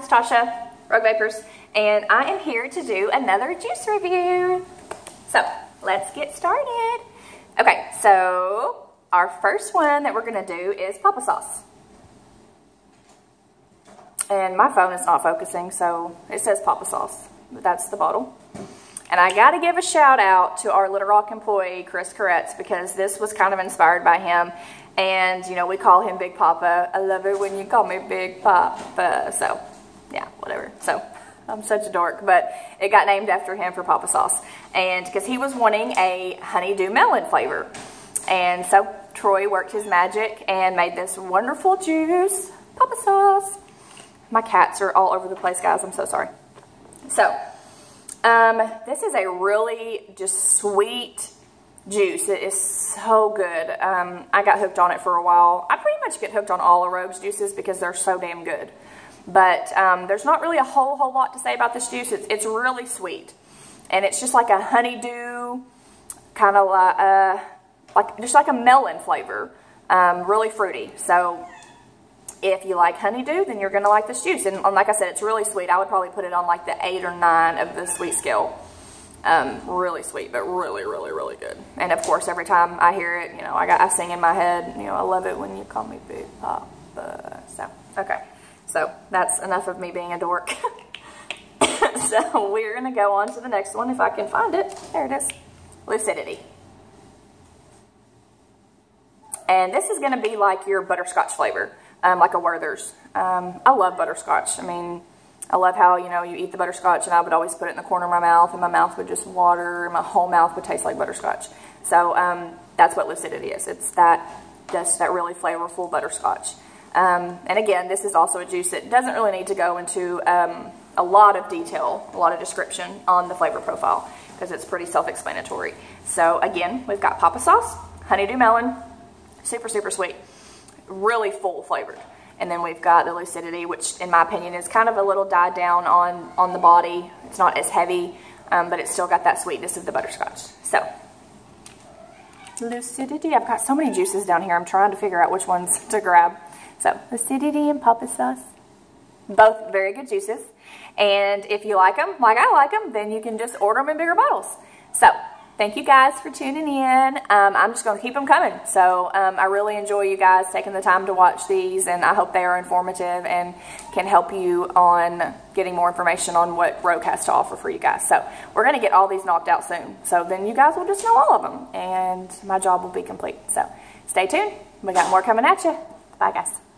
It's Tasha, Rogue Vapers, and I am here to do another juice review. So, let's get started. Okay, so our first one that we're gonna do is Poppa Sauce. And my phone is not focusing, so it says Poppa Sauce, but that's the bottle. And I gotta give a shout out to our Little Rock employee, Chris Koretz, because this was kind of inspired by him. And, you know, we call him Big Papa. I love it when you call me Big Papa. So, yeah, whatever. So I'm such a dork, but it got named after him for Poppa Sauce. And because he was wanting a honeydew melon flavor. And so Troy worked his magic and made this wonderful juice, Poppa Sauce. My cats are all over the place, guys. I'm so sorry. So, um, this is a really just sweet juice. It is so good. Um, I got hooked on it for a while. I pretty much get hooked on all of Rogue's juices because they're so damn good. But um, there's not really a whole, whole lot to say about this juice. It's, it's really sweet. And it's just like a honeydew, kind of like, uh, like, just like a melon flavor. Um, really fruity. So if you like honeydew, then you're going to like this juice. And like I said, it's really sweet. I would probably put it on like the 8 or 9 of the sweet scale. Um, really sweet, but really, really, really good. And of course, every time I hear it, you know, I got I sing in my head, you know, I love it when you call me Big Papa. So, okay. So that's enough of me being a dork. so we're going to go on to the next one if I can find it. There it is. Lucidity. And this is going to be like your butterscotch flavor, um, like a Werther's. Um, I love butterscotch. I mean, I love how, you know, you eat the butterscotch and I would always put it in the corner of my mouth and my mouth would just water and my whole mouth would taste like butterscotch. So um, that's what Lucidity is. It's that, just that really flavorful butterscotch. Um, and again, this is also a juice that doesn't really need to go into um, a lot of detail, a lot of description on the flavor profile because it's pretty self-explanatory. So again, we've got Poppa Sauce, Honeydew Melon, super, super sweet, really full flavored. And then we've got the Lucidity, which in my opinion is kind of a little died down on, on the body. It's not as heavy, um, but it's still got that sweetness of the butterscotch. So, Lucidity, I've got so many juices down here. I'm trying to figure out which ones to grab. So Lucidity and Poppa Sauce, both very good juices. And if you like them, like I like them, then you can just order them in bigger bottles. So thank you guys for tuning in. Um, I'm just going to keep them coming. So um, I really enjoy you guys taking the time to watch these, and I hope they are informative and can help you on getting more information on what Rogue has to offer for you guys. So we're going to get all these knocked out soon. So then you guys will just know all of them, and my job will be complete. So stay tuned. We got more coming at you. Bye, guys.